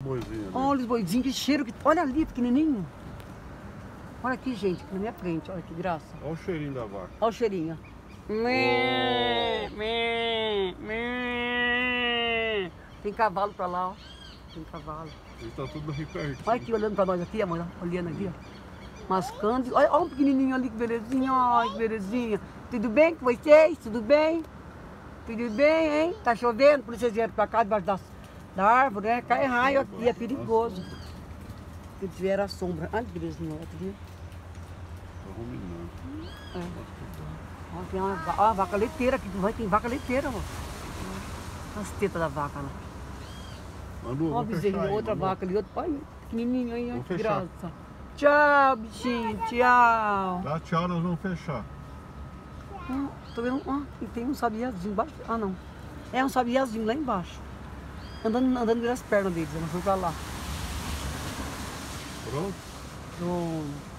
Boizinho. ali. Olha os boizinhos, que cheiro. Que... Olha ali, pequenininho. Olha aqui, gente, aqui na minha frente. Olha que graça. Olha o cheirinho da vaca. Olha o cheirinho. Mê, mê, mê. Tem cavalo pra lá, ó. Tem cavalo. Ele tá tudo aqui perto. Olha aqui, olhando pra nós aqui, amor. Olhando aqui, ó. Mascando. Olha, olha um pequenininho ali, que belezinha. Olha que belezinha. Tudo bem com vocês? Tudo bem? Tudo bem, hein? Tá chovendo, por isso vocês vieram pra cá, debaixo da, da árvore, né? Cai raio aqui, é perigoso. Eles vieram à sombra. Olha que belezinha, olha, tá vendo? Tá ruminando. Ó, tem uma, va- ó, a vaca leiteira aqui, vai, tem vaca leiteira, ó. As tetas da vaca lá. Manu, Ó, a aí, outra Manu. vaca ali, outro pai, pequenininho aí, ó, que graça. Tchau, bichinho, tchau. Dá tchau, nós vamos fechar. Ó, tô vendo, ó, e tem um sabiazinho embaixo. Ah, não. É um sabiazinho lá embaixo. Andando, andando pelas pernas deles, nós vamos pra lá. Pronto? Pronto.